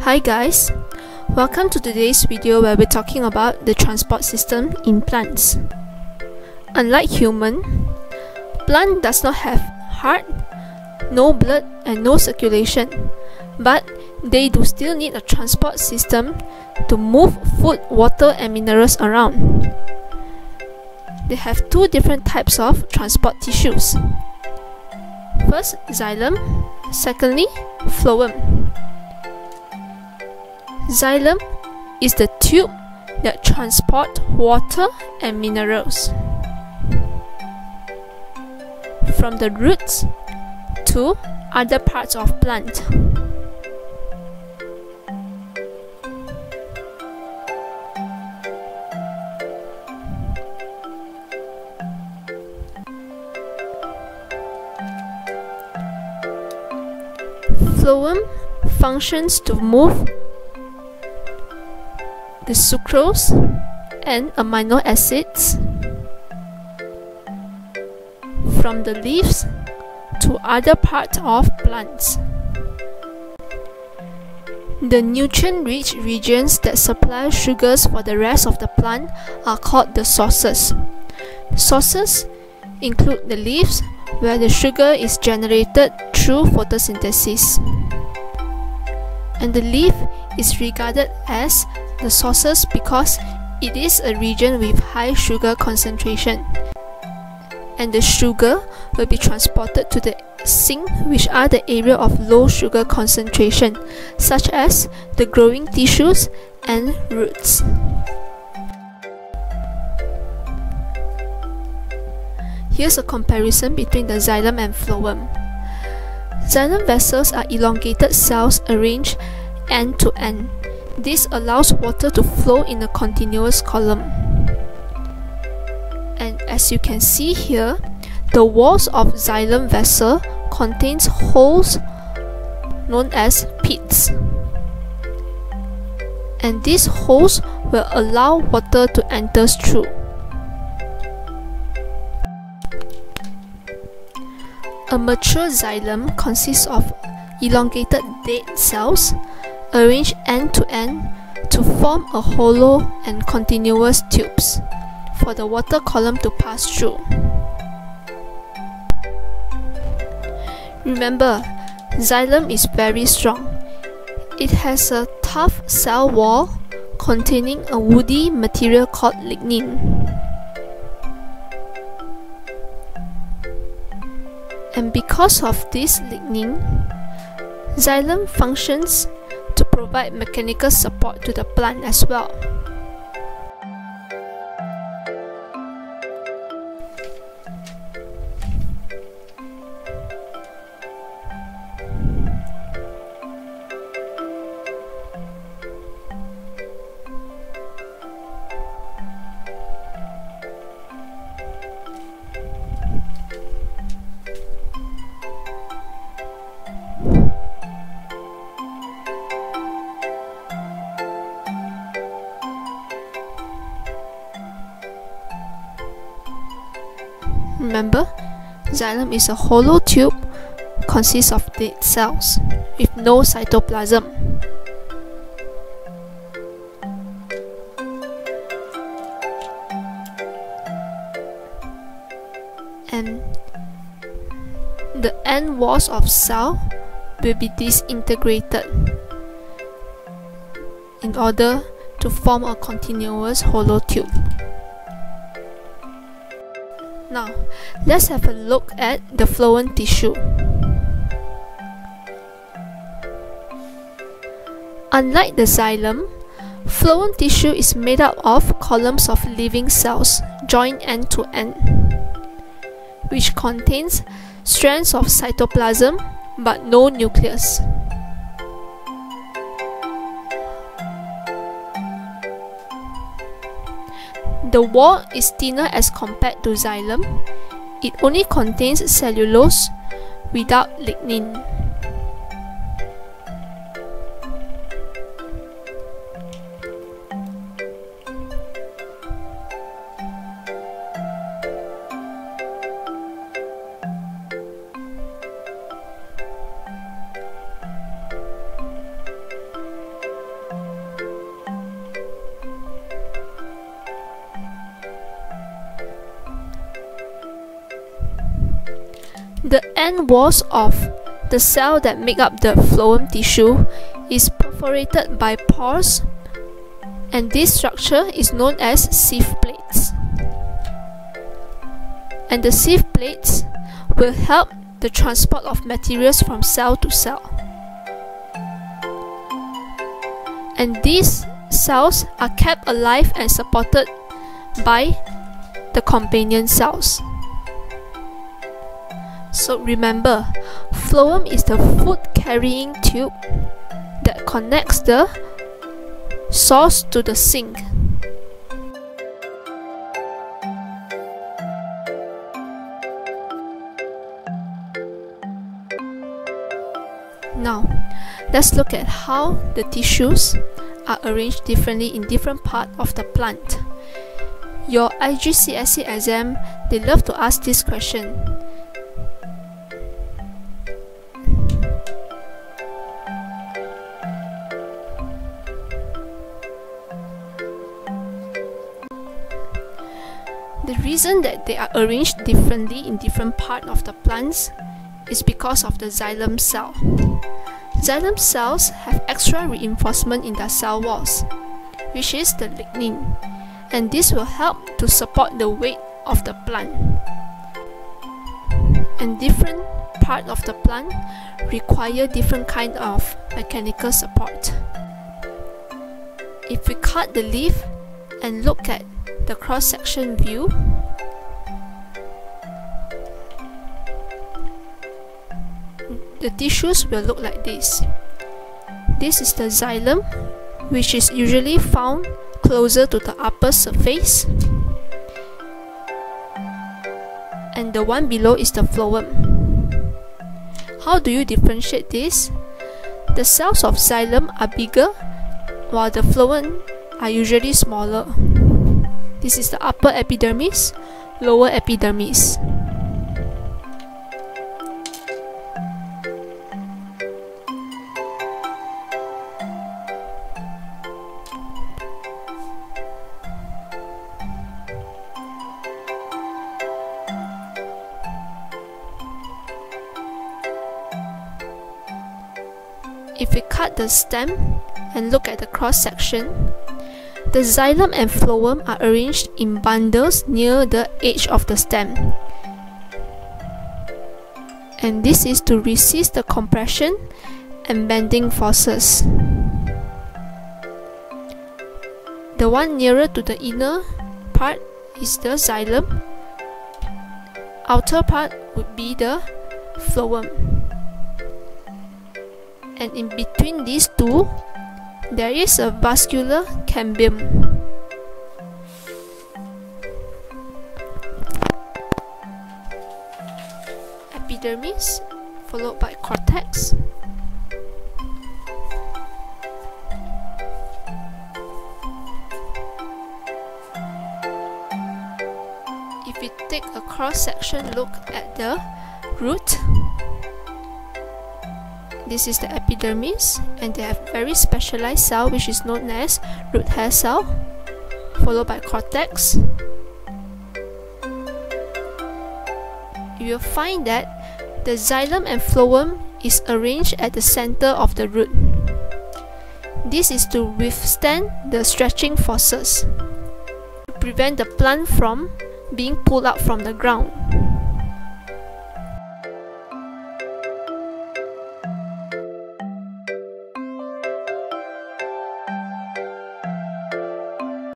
Hi guys, welcome to today's video where we're talking about the transport system in plants. Unlike human, plant does not have heart, no blood and no circulation, but they do still need a transport system to move food, water and minerals around. They have two different types of transport tissues. First, xylem, secondly, phloem. Xylem is the tube that transport water and minerals from the roots to other parts of plant. Phloem functions to move the sucrose and amino acids from the leaves to other parts of plants. The nutrient-rich regions that supply sugars for the rest of the plant are called the sources. Sources include the leaves, where the sugar is generated through photosynthesis. And the leaf is regarded as the sources because it is a region with high sugar concentration and the sugar will be transported to the sink which are the area of low sugar concentration such as the growing tissues and roots. Here's a comparison between the xylem and phloem. Xylem vessels are elongated cells arranged end to end this allows water to flow in a continuous column. And as you can see here, the walls of xylem vessel contains holes known as pits. And these holes will allow water to enter through. A mature xylem consists of elongated dead cells arranged end to end to form a hollow and continuous tubes for the water column to pass through. Remember, xylem is very strong. It has a tough cell wall containing a woody material called lignin. And because of this lignin, xylem functions provide mechanical support to the plant as well. Remember, xylem is a hollow tube consists of dead cells with no cytoplasm. And the end walls of cell will be disintegrated in order to form a continuous hollow tube. Now, let's have a look at the phloem tissue. Unlike the xylem, phloem tissue is made up of columns of living cells joined end to end, which contains strands of cytoplasm but no nucleus. The wall is thinner as compared to xylem. It only contains cellulose without lignin. End walls of the cell that make up the phloem tissue is perforated by pores and this structure is known as sieve plates. And the sieve plates will help the transport of materials from cell to cell. And these cells are kept alive and supported by the companion cells. So remember, phloem is the food carrying tube that connects the source to the sink. Now, let's look at how the tissues are arranged differently in different parts of the plant. Your IGCSE exam, they love to ask this question. Reason that they are arranged differently in different parts of the plants is because of the xylem cell. Xylem cells have extra reinforcement in their cell walls, which is the lignin, and this will help to support the weight of the plant. And different part of the plant require different kind of mechanical support. If we cut the leaf and look at the cross-section view, the tissues will look like this. This is the xylem, which is usually found closer to the upper surface. And the one below is the phloem. How do you differentiate this? The cells of xylem are bigger, while the phloem are usually smaller. This is the upper epidermis, lower epidermis. If we cut the stem and look at the cross section, the xylem and phloem are arranged in bundles near the edge of the stem. And this is to resist the compression and bending forces. The one nearer to the inner part is the xylem. Outer part would be the phloem and in between these two, there is a vascular cambium. Epidermis, followed by cortex. Take a cross-section look at the root, this is the epidermis and they have very specialized cell which is known as root hair cell followed by cortex. You will find that the xylem and phloem is arranged at the center of the root. This is to withstand the stretching forces to prevent the plant from being pulled up from the ground.